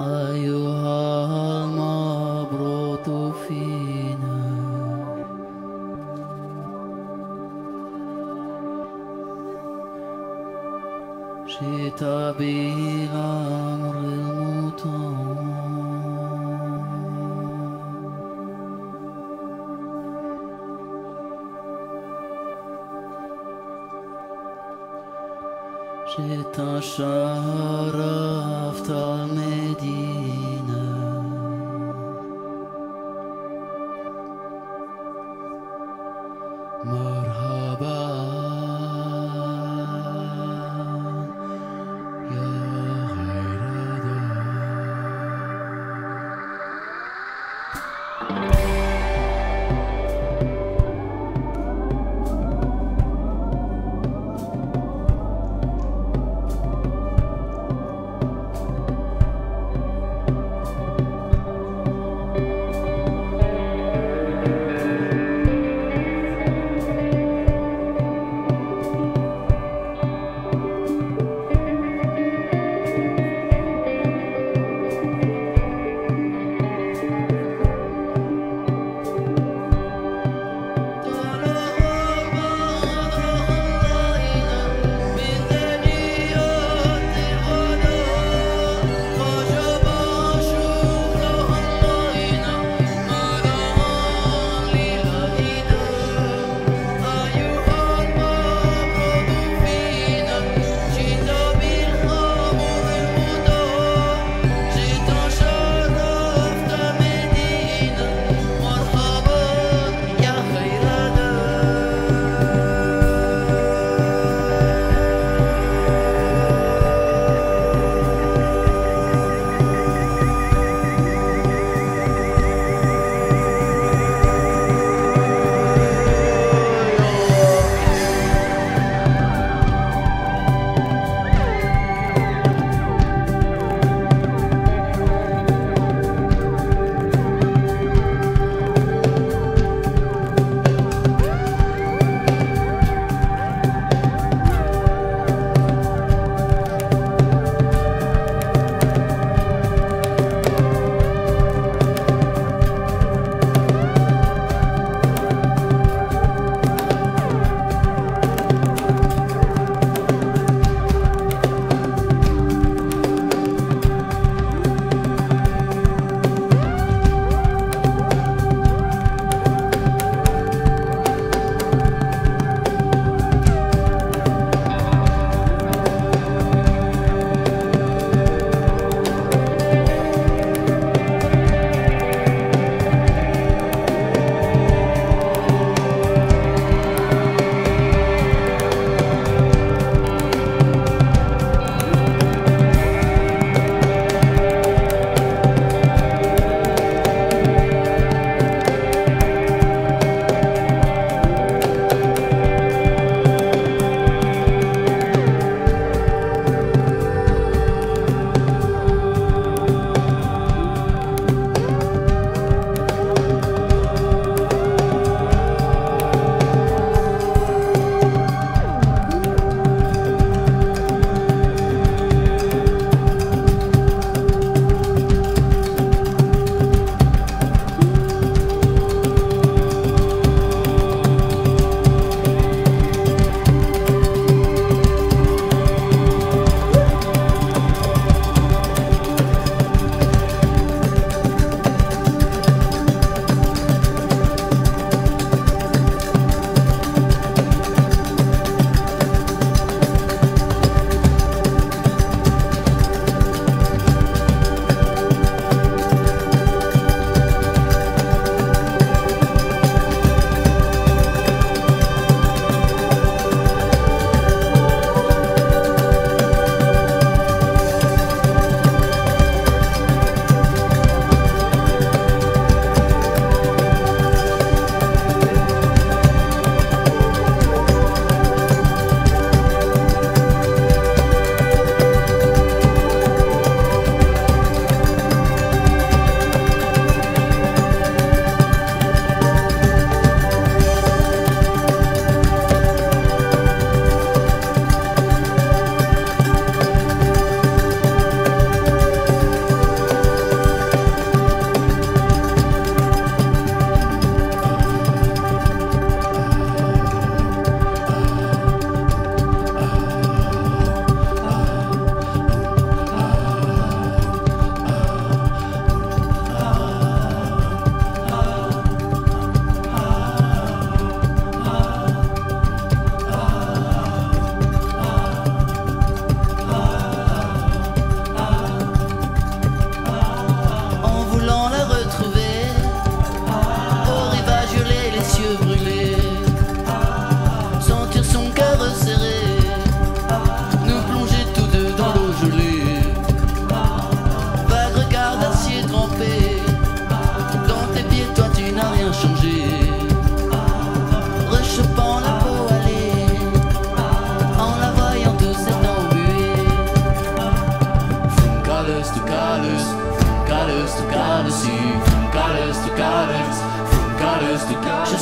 أيها المبعوث فينا جئت بالأمر که تا شاه رفت آمدی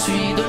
suis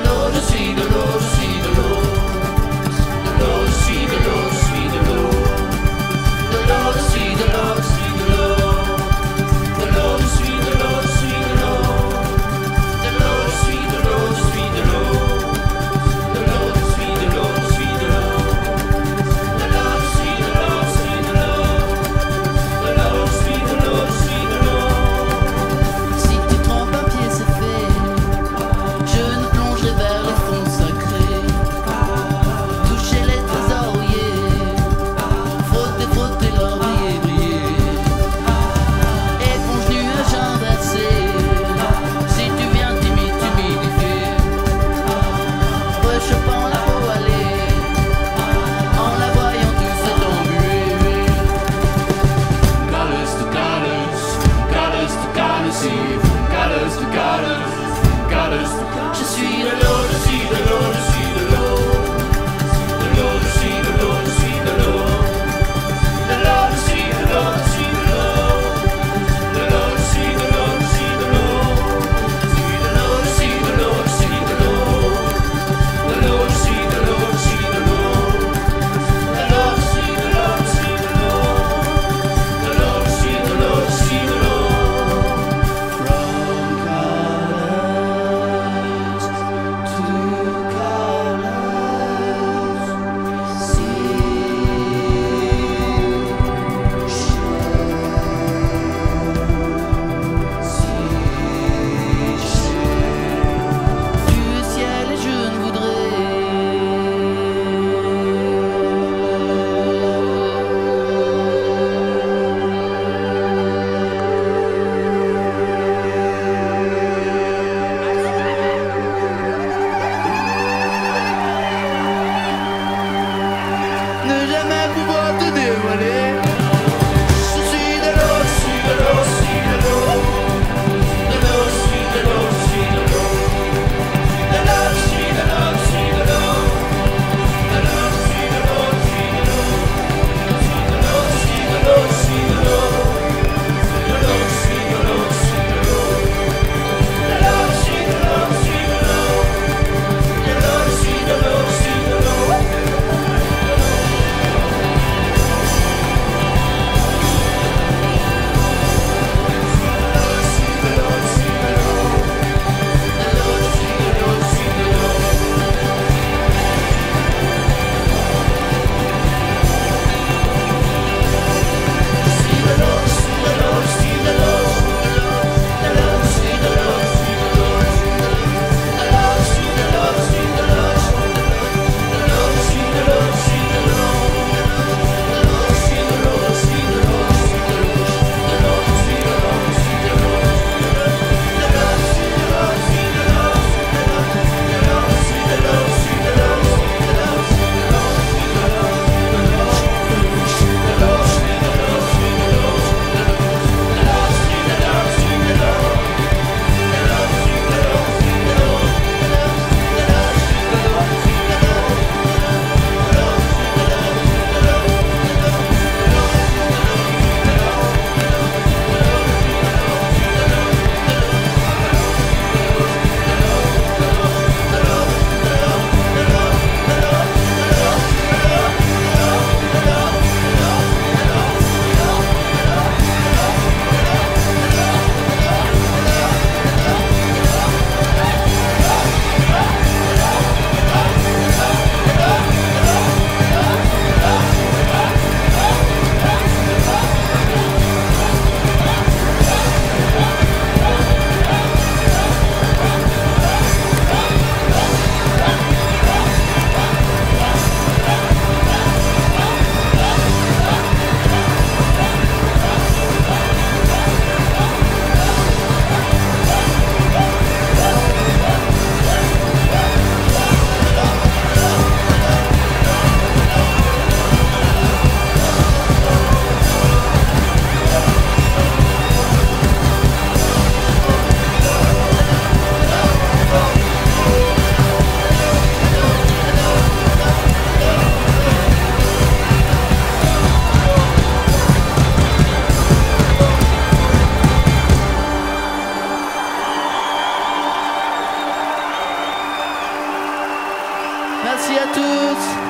Merci à tous.